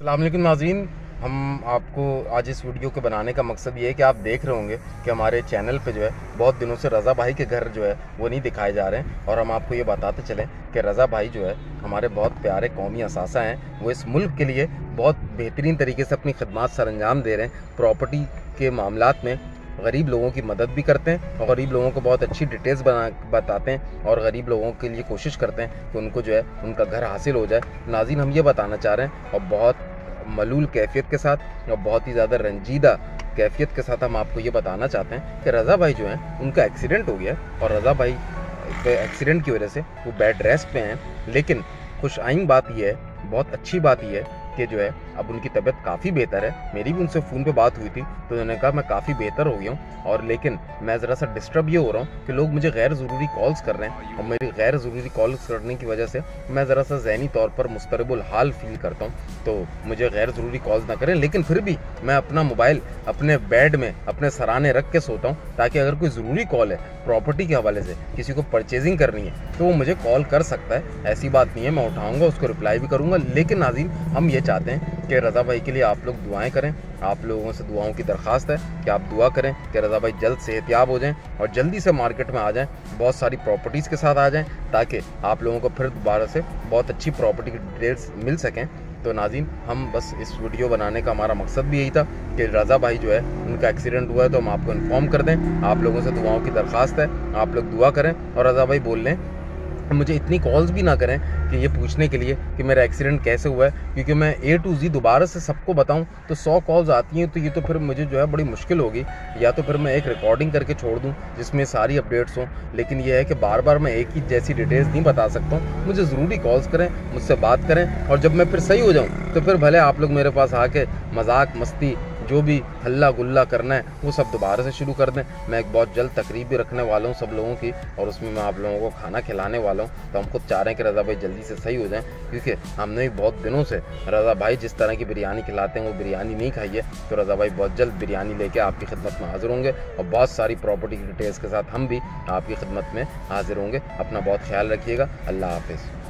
अल्लाम नाजीन। हम आपको आज इस वीडियो के बनाने का मकसद ये है कि आप देख रहे होंगे कि हमारे चैनल पे जो है, बहुत दिनों से रज़ा भाई के घर जो है, वो नहीं दिखाए जा रहे हैं। और हम आपको ये बताते चलें कि रज़ा भाई जो है, हमारे बहुत प्यारे कौमी असासा हैं। वो इस मुल्क के लिए बहुत बेहतरीन तरीके से अपनी खदमात सर अंजाम दे रहे हैं। प्रॉपर्टी के मामला में गरीब लोगों की मदद भी करते हैं और गरीब लोगों को बहुत अच्छी डिटेल्स बना, बताते हैं और गरीब लोगों के लिए कोशिश करते हैं कि उनको जो है, उनका घर हासिल हो जाए। नाजिन हम ये बताना चाह रहे हैं और बहुत मलूल कैफियत के साथ और बहुत ही ज़्यादा रंजीदा कैफियत के साथ हम आपको ये बताना चाहते हैं कि रज़ा भाई जो हैं, उनका एक्सीडेंट हो गया और रज़ा भाई के एक्सीडेंट की वजह से वो बेड रेस्ट पे हैं। लेकिन खुश आइंग बात यह है, बहुत अच्छी बात यह है कि जो है अब उनकी तबीयत काफ़ी बेहतर है। मेरी भी उनसे फ़ोन पे बात हुई थी तो उन्होंने कहा, मैं काफ़ी बेहतर हो गया हूँ, और लेकिन मैं ज़रा सा डिस्टर्ब ये हो रहा हूँ कि लोग मुझे गैर ज़रूरी कॉल्स कर रहे हैं, और मेरी गैर ज़रूरी कॉल्स करने की वजह से मैं ज़रा सा जहनी तौर पर मुस्तरबुल हाल फील करता हूँ तो मुझे गैर ज़रूरी कॉल्स ना करें, लेकिन फिर भी मैं अपना मोबाइल अपने बेड में, अपने सराहने रख के सोता हूँ, ताकि अगर कोई ज़रूरी कॉल है प्रॉपर्टी के हवाले से किसी को परचेजिंग करनी है तो वो मुझे कॉल कर सकता है। ऐसी बात नहीं है, मैं उठाऊँगा, उसको रिप्लाई भी करूँगा, लेकिन नाजीन हम ये चाहते हैं कि रज़ा भाई के लिए आप लोग दुआएँ करें, आप लोगों से दुआओं की दरख्वास्त है कि आप दुआ करें। कि रज़ा भाई जल्द सेहतियाब हो जाएँ और जल्दी से मार्केट में आ जाएँ, बहुत सारी प्रॉपर्टीज़ के साथ आ जाएँ ताकि आप लोगों को फिर दोबारा से बहुत अच्छी प्रॉपर्टी की डिटेल्स मिल सकें। तो नाजिन, हम बस इस वीडियो बनाने का हमारा मकसद भी यही था कि रज़ा भाई जो है, उनका एक्सीडेंट हुआ है तो हम आपको इन्फॉर्म कर दें, आप लोगों से दुआओं की दरख्वास्त है, आप लोग दुआ करें और रज़ा भाई बोल लें मुझे इतनी कॉल्स भी ना करें कि ये पूछने के लिए कि मेरा एक्सीडेंट कैसे हुआ है। क्योंकि मैं ए टू जी दोबारा से सबको बताऊँ तो सौ कॉल्स आती हैं तो ये तो फिर मुझे जो है बड़ी मुश्किल होगी। या तो फिर मैं एक रिकॉर्डिंग करके छोड़ दूँ, जिसमें सारी अपडेट्स हों। लेकिन ये है कि बार बार मैं एक ही जैसी डिटेल्स नहीं बता सकता हूँ। मुझे ज़रूरी कॉल्स करें, मुझसे बात करें, और जब मैं फिर सही हो जाऊँ तो फिर भले आप लोग मेरे पास आके मज़ाक मस्ती जो भी हल्ला गुल्ला करना है, वो सब दोबारा से शुरू कर दें। मैं एक बहुत जल्द तकरीब भी रखने वाला हूँ सब लोगों की, और उसमें मैं आप लोगों को खाना खिलाने वाला हूँ। तो हम खुद चाह रहे हैं कि रज़ा भाई जल्दी से सही हो जाएँ, क्योंकि हमने भी बहुत दिनों से रज़ा भाई जिस तरह की बिरयानी खिलाते हैं, वो बिरयानी नहीं खाई है। तो रज़ा भाई बहुत जल्द बिरयानी लेके आपकी खिदमत में हाजिर होंगे, और बहुत सारी प्रॉपर्टी की डिटेल्स के साथ हम भी आपकी खिदमत में हाजिर होंगे। अपना बहुत ख्याल रखिएगा। अल्लाह हाफिज़।